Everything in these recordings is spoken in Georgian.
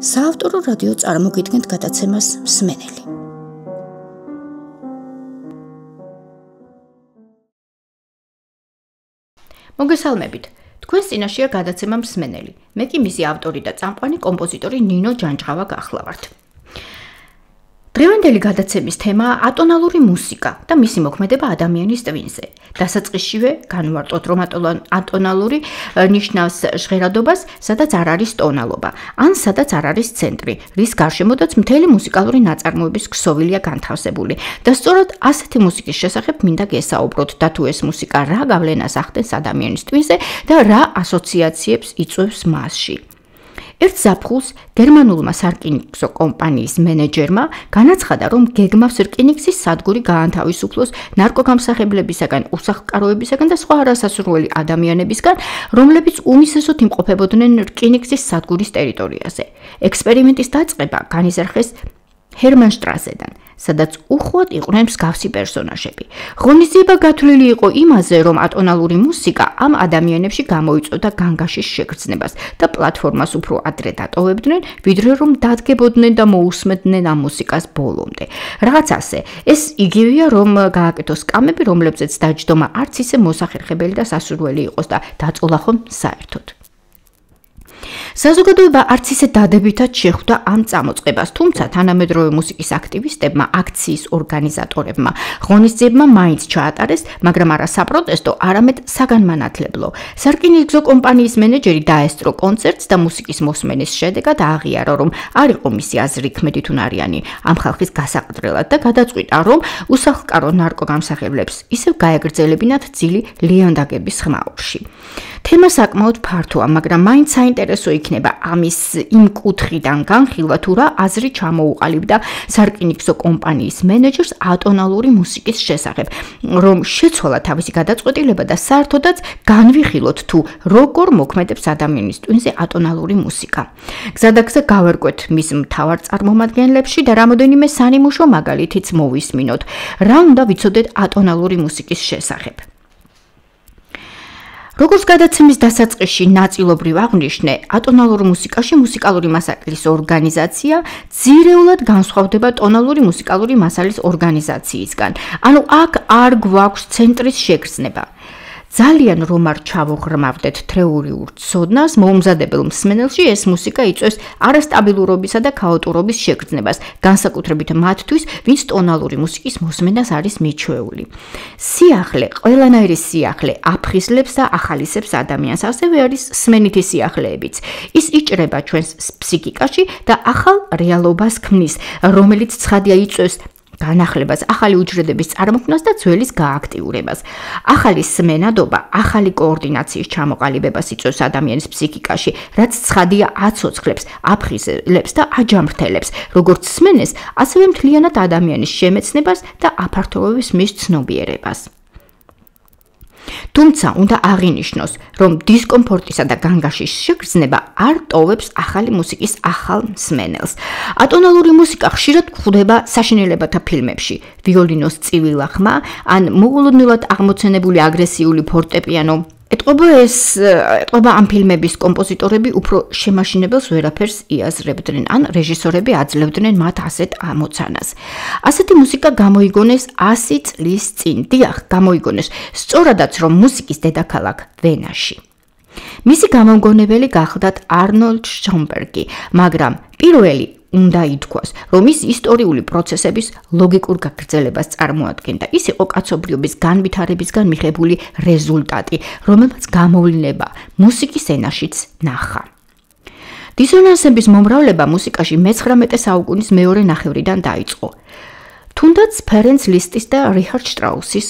საავტორო რადიო წარმოგიდგენთ გადაცემას მსმენელი. მოგესალმებით. თქვენს წინაშეა გადაცემა მსმენელი. მე კი მისი ავტორი და წამყვანი კომპოზიტორი ნინო ჯანჯღავა გახლავართ. დღევანდელი გადაცემის თემაა ატონალური მუსიკა და მისი მოქმედება ადამიანის ტვინზე. დასაწყისშივე განვარტოთ, რომ ატონალური ნიშნავს ჟღერადობას, სადაც არ არის ტონალობა, ან სადაც არ არის ცენტრი, რის გარშემოდაც მთელი მუსიკალური ნაწარმოების ქსოვილია განთავსებული. და სწორედ ასეთი მუსიკის შესახებ მინდა გესაუბროთ და თუ ეს მუსიკა რა გავლენას ახდენს ადამიანის ტვინზე და რა ასოციაციებს იწვევს მასში. ერთ ზაფხულს გერმანულმა სარკინიგზო კომპანიის მენეჯერმა განაცხადა, რომ გეგმავს რკინიგზის სადგური გაანთავისუფლოს ნარკოგამსახებლებისაგან, უსახლკაროებისაგან და სხვა არასასურველი ადამიანებისგან, რომლებიც უმისესოდ იმყოფებოდნენ რკინიგზის სადგურის ტერიტორიაზე. ექსპერიმენტის დაწყება განიზრახეს ჰერმანშტრასედან. სადაც უხვად იყვნენ მსგავსი პერსონაჟები. ღონისძიება გათვლილი იყო იმაზე, რომ ატონალური მუსიკა ამ ადამიანებში გამოიწვევდა განგაშის შეგრძნებას და პლატფორმას უფრო ადრე დატოვებდნენ, ვიდრე რომ დადგებოდნენ და მოусმენდნენ ამ მუსიკას ბოლომდე. რაღაც ასე. ეს იგივეა, რომ გააკეთოს კამები, რომლებზეც დაჯდომა არც ისე მოსახერხებელი და სასურველი იყოს და დაწოლა ხომ საერთოდ. საზოგადოება არც ისე დადებითად შეხვდა ამ წამოწყებას, თუმცა თანამედროვე მუსიკის აქტივისტებმა, აქციის ორგანიზატორებმა, ღონისძიებმა მაინც ჩაატარეს, მაგრამ არა საპროტესტო, არამედ საგანმანათლებლო. სარკინიგზო კომპანიის მენეჯერი დაესწრო კონცერტს და მუსიკის მოსმენის შედეგად აღიარა, რომ არ იყო მისი აზრი ქმედით უნარიანი ამ ხალხის გასაყდრელად და გადაწყვიტა, რომ უსახლკარო ნარკოგამსახებლებს ისევ გაეგრძელებინათ ძილი ლიანდაგების ხმაურში. თემა საკმაოდ ფართოა, მაგრამ მაინც საინტერესო იქნება ამის იმ კუთხიდან განხილვა თუ რა აზრი ჩამოუყალიბდა სარკინიგზო კომპანიის მენეჯერს ატონალური მუსიკის შესახებ, რომ შეცვალა თავისი გადაწყვეტილება და საერთოდაც განვიხილოთ თუ როგორ მოქმედებს ადამიანის ტვინზე ატონალური მუსიკა. გზადაგზა გავერკვეთ მის მთავარ წარმომადგენლებში და რამოდენიმე სანიმუშო მაგალითიც მოვისმინოთ. რა უნდა ვიცოდეთ ატონალური მუსიკის შესახებ? როგორც გადაცემის დასაწყისში ნაწილობრივ აღნიშნე, ატონალურ მუსიკაში მუსიკალური მასალის ორგანიზაცია ძირეულად განსხვავდება ტონალური მუსიკალური მასალის ორგანიზაციისგან. ანუ აქ არ გვაქვს ცენტრის შეგრძნება. ძალიან რომ არ ჩავოღრმავდეთ თრეორიულ ცოდნას, მომზადებელ მსმენელში ეს მუსიკა იწვევს არასტაბილურობისა და ქაოტურობის შეგრძნებას, განსაკუთრებით მათთვის, ვინც ტონალური მუსიკის მოსმენას არის მიჩვეული. სიახლე, ყველანაირი სიახლე აფხიზლებს და ახალისებს ადამიანს, ასევე არის სმენითი სიახლეებიც. ის იჭრება ჩვენს ფსიქიკაში და ახალ რეალობას ქმნის, რომელიც ცხადია იწვევს განახლებას, ახალი უჯრედების წარმოქმნას და ძველის გააქტიურებას. ახალი სმენადობა, ახალი კოორდინაციის ჩამოყალიბებას იწვევს ადამიანის ფსიქიკაში, რაც ცხადია აცოცხლებს, აფხიზლებს და აჯამრთელებს, როგორც სმენეს, ასევე მთლიანად ადამიანის შემეცნებას და აფართოვებს მის ცნობიერებას. თუმცა უნდა აღინიშნოს, რომ დისკომფორტისა და განგაშის შეგრძნება არ ტოვებს ახალი მუსიკის ახალ მსმენელს. ატონალური მუსიკა ხშირად გვხვდება საშინელებათა ფილმებში, ვიოლინოს წივილა ხმა ან მოულოდნელად აღმოცენებული აგრესიული ფორტეპიანო ეტყობა ეს ეტყობა ამ ფილმების კომპოზიტორები უფრო შემაშინებელს ვერაფერს იაზრებდნენ ან რეჟისორები აძლევდნენ მათ ასეთ ამოცანას. ასეთი მუსიკა გამოიგონეს 100 წლის წინ. დიახ, გამოიგონეს. სწორადაც რომ მუსიკის დედაქალაქ ვენაში. მისი გამომგონებელი გახლდათ არნოლდ შონბერგი, მაგრამ პირველი უნდა ითქვას, რომ ის ისტორიული პროცესების ლოგიკურ გაგრძელებას წარმოადგენდა. ის იყო კაცობრიობის განვითარებისგან მიღებული რეზულტატი, რომელსაც გამოვლენა მუსიკის ენაშიც ნახა. დისონანსების მომრავლება მუსიკაში მე-19 საუკუნის მეორე ნახევრიდან დაიწყო. თუნდაც ფერენც ლისტის და რიჰარდ შტრაუსის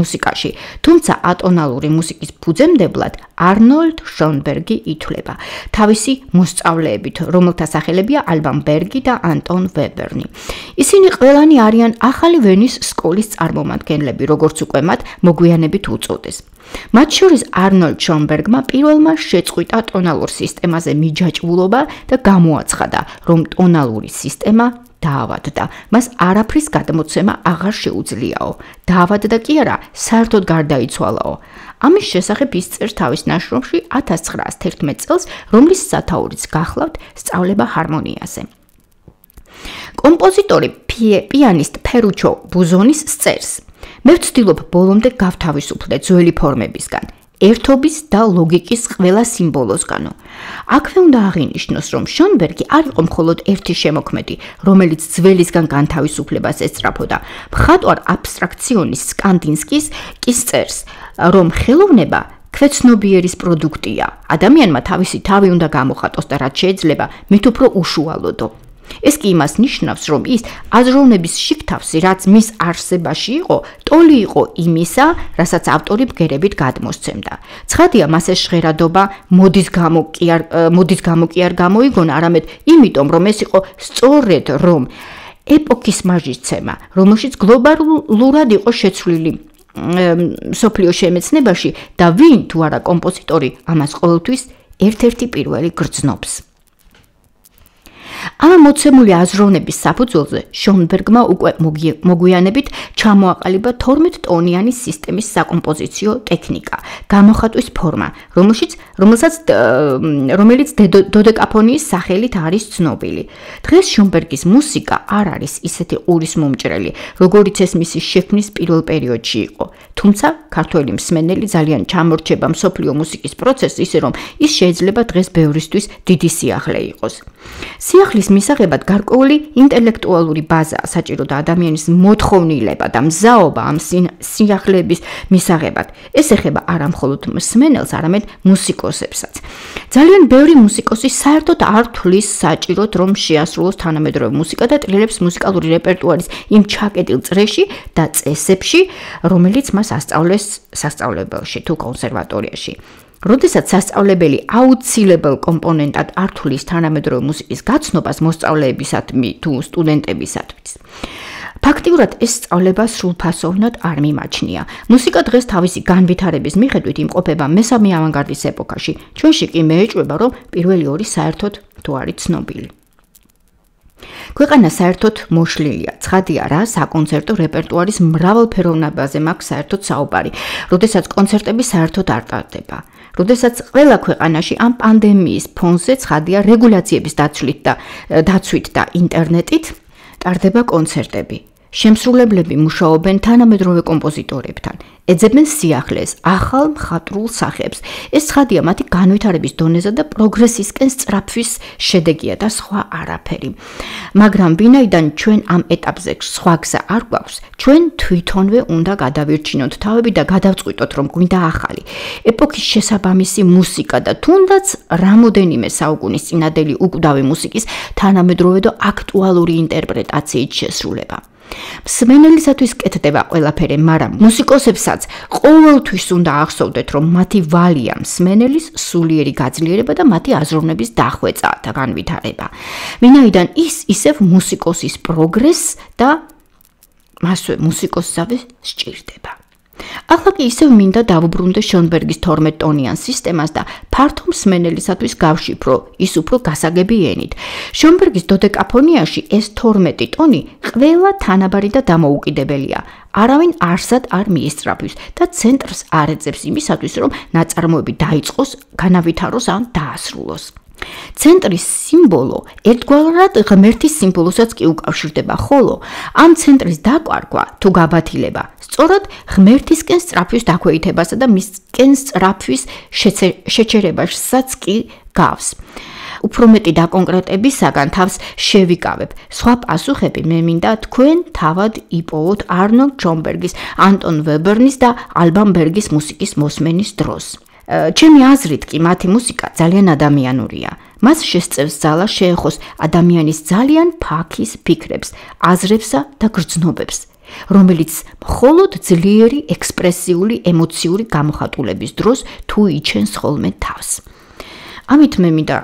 მუსიკაში, თუმცა ატონალური მუსიკის ფუძემდებლად არნოლდ შონბერგი ითვლება თავისი მოსწავლეებით, რომელთა სახელებია ალბან ბერგი და ანტონ ვებერნი. ისინი ყველანი არიან ახალი ვენის სკოლის წარმომადგენლები, როგორც უკვე მათ მოგვიანებით უწოდეს. მათ შორის არნოლდ შონბერგმა პირველმა შეწყვიტა ტონალურ სისტემაზე მიჯაჭვულობა და გამოაცხადა, რომ ტონალური სისტემა დაავადდა. მას არაფრის გადმოცემა აღარ შეუძლიაო. დაავადდა კი არა, საერთოდ გარდაიცვალაო. ამის შესახებ ის წერს თავის ნაშრომში 1911 წელს, რომლის სათაურიც გახლავთ სწავლება ჰარმონიაზე. კომპოზიტორი პიანისტ ფერუჩო ბუზონის წერს. მე ვცდილობ ბოლომდე გავთავისუფლდე ძველი ფორმებისგან. ერთობის და ლოგიკის ყველა სიმბოლოსგანო. აქვე უნდა აღინიშნოს, რომ შონბერგი არ იყო მხოლოდ ერთი შემოქმედი, რომელიც ძველისგან განთავისუფლებას ეწრაფოდა. მხატვარ აბსტრაქციონის სკანდინსკის კი წერს, რომ ხელოვნება ქვეცნობიერის პროდუქტია. ადამიანმა თავისი თავი უნდა გამოხატოს და რაც შეიძლება, მით უფრო უშუალოდო. ეს კი იმას ნიშნავს, რომ ის აზროვნების შიფთავსი, რაც მის არსებაში იყო, ტოლი იყო იმისა, რასაც ავტორი ბგერებით გადმოსცემდა. ცხადია, მას ეს ჟღერადობა მოდის გამო კი არ მოდის გამო კი არ გამოიგონა, არამედ იმიტომ, რომ ეს იყო სწორედ რომ ეპოქის მაჟისცემა, რომელშიც გლობალურად იყო შეცვლილი სოფლიო შემეცნებაში და ვინ თუ არა კომპოზიტორი ამას ყოველთვის ერთ-ერთი პირველი გრძნობს. ამ მოცემული აზროვნების საფუძველზე შონბერგმა უკვე მოგვიანებით ჩამოაყალიბა 12 ტონიანი სისტემის საკომპოზიციო ტექნიკა, გამოხატვის ფორმა, რომელშიც რომელსაც რომელიც დოდეკაფონიის სახელით არის ცნობილი. დღეს შონბერგის მუსიკა არ არის ისეთი ყურის მომჭრელი, როგორიც ეს მისი შექმნის პირველ პერიოდში იყო. თუმცა ქართველი მსმენელი ძალიან ჩამორჩება მსოფლიო მუსიკის პროცესს, ისე რომ ის შეიძლება დღეს ბევრისთვის დიდი სიახლე იყოს. სიახლის მისაღებად გარკვეული ინტელექტუალური ბაზა საჭირო და ადამიანის მოთხოვნილება და მზაობა ამ სიახლების მისაღებად. ეს ეხება არა მხოლოდ მსმენელს, არამედ მუსიკოსებსაც. ძალიან ბევრი მუსიკოსი საერთოდ არ თulis საჭიროთ რომ შეასრულოს თანამედროვე მუსიკა და ტრილებს მუსიკალური რეპერტუარის იმ ჩაკეტილ წრეში და წესებში, რომელიც მას ასწავლეს სასწავლებელში თუ კონსერვატორიაში. როდესაც სასწავლებელი აუცილებელ კომპონენტად ართulis თანამედროვე მუსიკის გაცნობას მოსწავლეებისადმი თუ სტუდენტებისათვის. ფაქტიურად ეს სწავლება სრულფასოვნად არ მიმაჩნია. მუსიკა დღეს თავისი განვითარების მიხედვით იმყოფება მესამე ავანგარდის ეპოქაში. ჩვენში კი მეეჭვება, რომ პირველი ორი საერთოდ თუ არის ცნობილი. ქვეყანა საერთოდ მოშლილია. ცხადია რა, საკონცერტო რეპერტუარის მრავალფეროვნებაზე მაქვს საერთოდ საუბარი. როდესაც კონცერტები საერთოდ არ ტარდება. როდესაც ყველა ქვეყანაში ამ პანდემიის ფონზე ცხადია რეგულაციების დაცვით და დაცვით და ინტერნეტით ტარდება კონცერტები. შემსრულებლები მუშაობენ თანამედროვე კომპოზიტორებთან, ეძებენ სიახლეს, ახალ მხატვრულ სახებს. ეს ცხადია მათი განვითარების დონეზე და პროგრესისკენ სწრაფვის შედეგია და სხვა არაფერი. მაგრამ ვინაიდან ჩვენ ამ ეტაპზე სხვა გზა არ გვაქვს, ჩვენ თვითონვე უნდა გადავირჩინოთ თავები და გადავწყვიტოთ, რომ გვინდა ახალი ეპოქის შესაბამისი მუსიკა და თუნდაც რამოდენიმე საუკუნის წინადელი უკვდავი მუსიკის თანამედროვე და აქტუალური ინტერპრეტაციით შესრულება. მსმენელისათვის კეთდება ყველაფერი, მაგრამ მუსიკოსებსაც ყოველთვის უნდა ახსოვდეთ, რომ მათი ვალია მსმენელის სულიერი გაძლიერება და მათი აზროვნების დახვეწა და განვითარება. ვინაიდან ის ისევ მუსიკოსის პროგრესს და მასვე მუსიკოსსავე სჭირდება. ახლა კი ისევ მინდა დავუბრუნდე შონბერგის 12 ტონიან სისტემას და ფართო მსმენელისათვის გავშიფრო ის უფრო გასაგები ენით. შონბერგის დოდეკაფონიაში ეს 12 ტონი ყველა თანაბარი და დამოუკიდებელია. არავინ არსად არ მიისწრაფვის და ცენტრს არ ეძებს იმისათვის, რომ ნაწარმოები დაიწყოს, განავითაროს ან დაასრულოს. ცენტრის სიმბოლო ერთგვარად ღმერთის სიმბოლოსაც კი უკავშირდება, ხოლო ამ ცენტრის დაკვარგვა თუ გაბათილება სწორად ღმერთისკენ სწრაფვის დაქვეითებასა და მისკენ სწრაფვის შეჩერებასაც კი გავს. უფრო მეტი დაკონკრეტებისაგან თავს შევიკავებ. სხვა პასუხები მე მინდა თქვენ თავად იპოვოთ არნოლდ ჯონბერგის, ანტონ ვებერნის და ალბან ბერგის მუსიკის მოსმენის დროს. ჩემი აზრით კი მათი მუსიკა ძალიან ადამიანურია. მას შესწევს ძალა შეეხოს ადამიანის ძალიან ფაქის ფიქრებს, აზრებსა და გრძნობებს, რომელიც მხოლოდ ძლიერი ექსპრესიული ემოციური გამოხატულების დროს თუ იჩენს ხოლმე თავს. ამით მე მინდა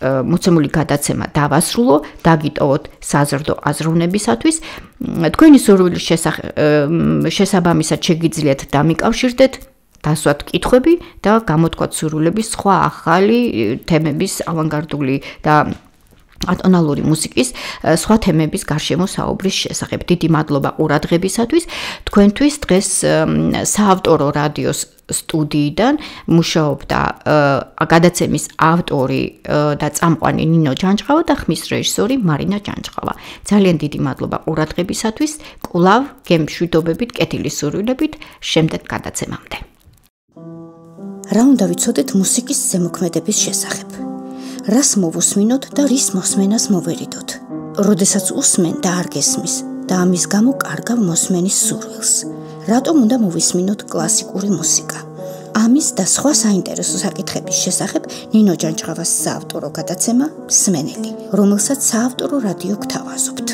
მოცემული გადაცემა დავასრულო, დაგიტოვოთ საზრდო აზროვნებისათვის. თქვენი სურვილის შესაბამისად შეგიძლიათ დამიკავშირდეთ დასვათ კითხვები და გამოთქვათ სურვილების სხვა ახალი თემების ავანგარდული და ატონალური მუსიკის სხვა თემების გარშემო საუბრის შესახებ. დიდი მადლობა ყურადღებისათვის. თქვენთვის დღეს საავტორო რადიოს სტუდიიდან მუშაობდა გადაცემის ავტორი და წამყვანი ნინო ჯანჯღავა და ხმის რეჟისორი მარინა ჯანჯღავა. ძალიან დიდი მადლობა ყურადღებისათვის. კვლავ გემშვიდობებით, კეთილი სურვილებით შემდეგ გადაცემამდე. რა უნდა ვიცოდეთ მუსიკის ზემოქმედების შესახებ? რას მოვუსმინოთ და რის მოსმენას მოვერიდოთ. როდესაც უსმენ და არ გესმის და ამის გამო კარგავ მოსმენის სურვილს. რატომ უნდა მოვისმინოთ კლასიკური მუსიკა? ამის და სხვა საინტერესო საკითხების შესახებ ნინო ჯანჭღავას საავტორო გადაცემა სმენელი, რომელსაც საავტორო რადიო გთავაზობ.